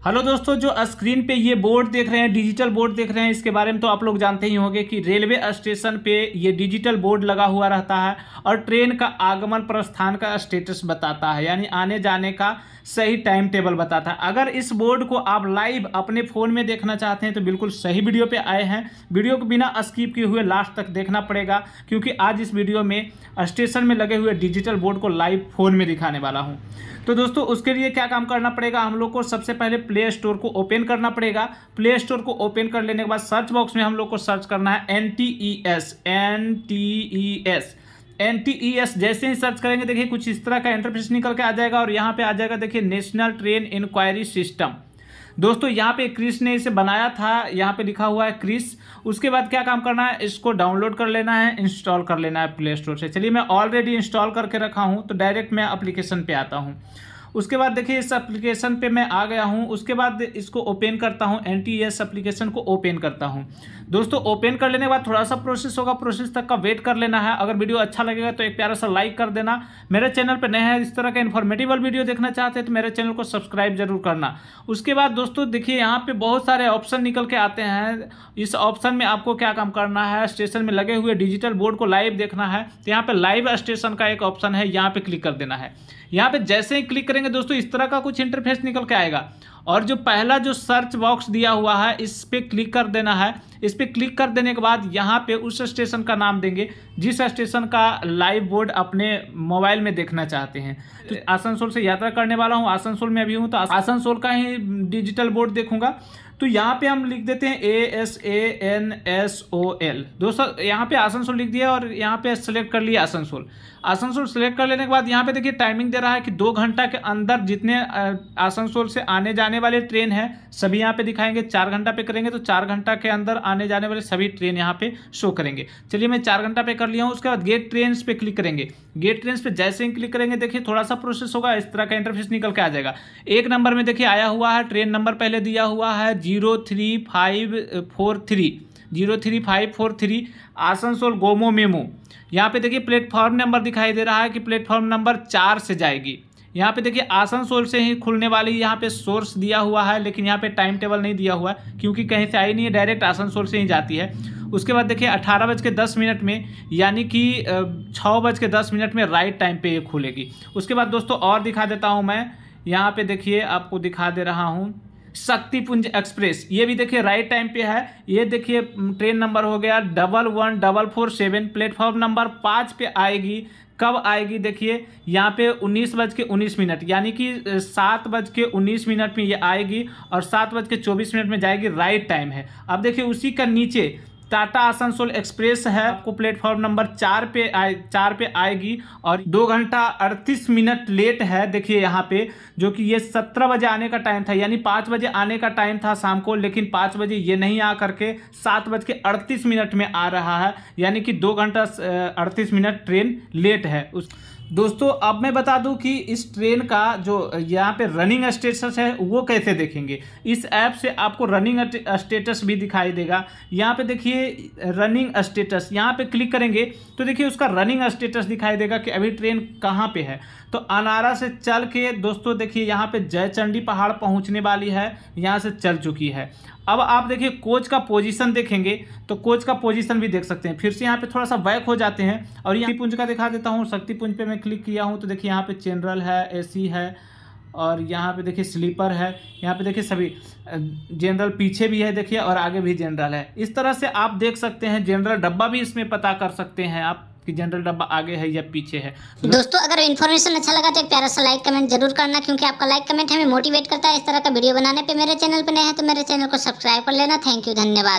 Hello दोस्तों, जो screen पे ये बोर्ड देख रहे हैं, डिजिटल बोर्ड देख रहे हैं, इसके बारे में तो आप लोग जानते ही होंगे कि रेलवे स्टेशन पे ये डिजिटल बोर्ड लगा हुआ रहता है और ट्रेन का आगमन प्रस्थान का स्टेटस बताता है, यानी आने जाने का सही टाइम टेबल बताता है। अगर इस बोर्ड को आप लाइव अपने फ़ोन में देखना चाहते हैं तो बिल्कुल सही वीडियो पर आए हैं। वीडियो को बिना स्किप किए हुए लास्ट तक देखना पड़ेगा, क्योंकि आज इस वीडियो में स्टेशन में लगे हुए डिजिटल बोर्ड को लाइव फ़ोन में दिखाने वाला हूँ। तो दोस्तों, उसके लिए क्या काम करना पड़ेगा? हम लोग को सबसे पहले प्ले स्टोर को ओपन करना पड़ेगा। प्ले स्टोर को ओपन कर लेने के बाद सर्च बॉक्स में हम लोग को सर्च करना है N T E S N T E S N T E S जैसे ही सर्च करेंगे, देखिए कुछ इस तरह का इंटरफेस निकल के आ जाएगा और यहाँ पे आ जाएगा, देखिए नेशनल ट्रेन इंक्वायरी सिस्टम दोस्तों, यहाँ पे क्रिस ने इसे बनाया था। यहाँ पे लिखा हुआ है क्रिस उसके बाद क्या काम करना है? इसको डाउनलोड कर लेना है इंस्टॉल कर लेना है प्ले स्टोर से। चलिए, मैं ऑलरेडी इंस्टॉल करके रखा हूँ तो डायरेक्ट मैं अप्लीकेशन पर आता हूँ। उसके बाद देखिए, इस एप्लीकेशन पे मैं आ गया हूँ। उसके बाद इसको ओपन करता हूँ एन टी एस एप्लीकेशन को ओपन करता हूँ। दोस्तों ओपन कर लेने के बाद थोड़ा सा प्रोसेस होगा। प्रोसेस तक का वेट कर लेना है। अगर वीडियो अच्छा लगेगा तो एक प्यारा सा लाइक कर देना। मेरे चैनल पर नए हैं, इस तरह का इन्फॉर्मेटिवल वीडियो देखना चाहते हैं तो मेरे चैनल को सब्सक्राइब ज़रूर करना। उसके बाद दोस्तों, देखिए, यहाँ पे बहुत सारे ऑप्शन निकल के आते हैं। इस ऑप्शन में आपको क्या काम करना है? स्टेशन में लगे हुए डिजिटल बोर्ड को लाइव देखना है। तो यहाँ पर लाइव स्टेशन का एक ऑप्शन है। यहाँ पे क्लिक कर देना है। यहाँ पे जैसे ही क्लिक करेंगे दोस्तों इस तरह का कुछ इंटरफेस निकल के आएगा। और जो पहला जो सर्च बॉक्स दिया हुआ है इस पर क्लिक कर देना है। इस पर क्लिक कर देने के बाद यहाँ पे उस स्टेशन का नाम देंगे जिस स्टेशन का लाइव बोर्ड अपने मोबाइल में देखना चाहते हैं। तो आसनसोल से यात्रा करने वाला हूँ आसनसोल में अभी हूँ तो आसनसोल का ही डिजिटल बोर्ड देखूँगा। तो यहाँ पे हम लिख देते हैं A S A N S O L दोस्तों, यहाँ पे आसनसोल लिख दिया और यहाँ पे सेलेक्ट कर लिया आसनसोल। आसनसोल सेलेक्ट कर लेने के बाद यहाँ पे देखिए टाइमिंग दे रहा है कि दो घंटा के अंदर जितने आसनसोल से आने जाने वाले ट्रेन है, सभी यहाँ पे दिखाएँगे। चार घंटा पे करेंगे तो चार घंटा के अंदर आने जाने वाले सभी ट्रेन यहाँ पे शो करेंगे। चलिए मैं चार घंटा पे कर लिया हूँ, उसके बाद गेट ट्रेन पे क्लिक करेंगे। गेट ट्रेन पे जैसे ही क्लिक करेंगे, देखिए थोड़ा सा प्रोसेस होगा, इस तरह का इंटरफेस निकल के आ जाएगा। एक नंबर में देखिए आया हुआ है ट्रेन नंबर पहले दिया हुआ है zero three five four three, zero three five four three, Asansol Gomoh MEMU. यहाँ पे देखिए प्लेटफॉर्म नंबर दिखाई दे रहा है कि प्लेटफॉर्म नंबर चार से जाएगी। यहाँ पे देखिए आसनसोल से ही खुलने वाली यहाँ पे सोर्स दिया हुआ है, लेकिन यहाँ पे टाइम टेबल नहीं दिया हुआ है क्योंकि कहीं से आई नहीं है, डायरेक्ट आसनसोल से ही जाती है। उसके बाद देखिए अठारह बज के दस मिनट में, यानी कि छः बज के दस मिनट में राइट टाइम पे ये खुलेगी। उसके बाद दोस्तों और दिखा देता हूँ मैं। यहाँ पे देखिए आपको दिखा दे रहा हूँ। शक्तिपुंज एक्सप्रेस। ये भी देखिए राइट टाइम पे है। ये देखिए ट्रेन नंबर हो गया double one double four seven platform number पाँच पे आएगी। कब आएगी देखिए, यहाँ पे उन्नीस बज के उन्नीस मिनट, यानी कि सात बज के उन्नीस मिनट में ये आएगी और सात बज के चौबीस मिनट में जाएगी राइट टाइम है। अब देखिए, उसी का नीचे टाटा आसनसोल एक्सप्रेस है, आपको प्लेटफॉर्म नंबर चार पे आए चार पे आएगी और दो घंटा अड़तीस मिनट लेट है, देखिए यहाँ पे, जो कि ये सत्रह बजे आने का टाइम था, यानी पाँच बजे आने का टाइम था शाम को, लेकिन पाँच बजे ये नहीं आ करके सात बज के अड़तीस मिनट में आ रहा है, यानी कि दो घंटा अड़तीस मिनट ट्रेन लेट है। उस दोस्तों, अब मैं बता दूँ कि इस ट्रेन का जो यहाँ पे रनिंग स्टेटस है, वो कैसे देखेंगे? इस ऐप से आपको रनिंग स्टेटस भी दिखाई देगा। यहाँ पे देखिए रनिंग स्टेटस यहाँ पे क्लिक करेंगे तो देखिए उसका रनिंग स्टेटस दिखाई देगा कि अभी ट्रेन कहाँ पे है। तो अनारा से चल के दोस्तों, देखिए यहाँ पे जयचंडी पहाड़ पहुँचने वाली है, यहाँ से चल चुकी है। अब आप देखिए कोच का पोजीशन देखेंगे तो कोच का पोजीशन भी देख सकते हैं। फिर से यहाँ पे थोड़ा सा बैक हो जाते हैं, और यहाँ पुंज का दिखा देता हूँ। शक्ति पुंज पे मैं क्लिक किया हूँ तो देखिए यहाँ पे जनरल है एसी है और यहाँ पे देखिए स्लीपर है, यहाँ पे देखिए सभी जनरल पीछे भी है देखिए और आगे भी जनरल है। इस तरह से आप देख सकते हैं जनरल डब्बा भी इसमें पता कर सकते हैं आप कि जनरल डब्बा आगे है या पीछे है। दोस्तों, अगर इन्फॉर्मेशन अच्छा लगा तो एक प्यारा सा लाइक कमेंट ज़रूर करना क्योंकि आपका लाइक कमेंट हमें मोटिवेट करता है इस तरह का वीडियो बनाने पे। मेरे चैनल पे नए हैं तो मेरे चैनल को सब्सक्राइब कर लेना। थैंक यू धन्यवाद।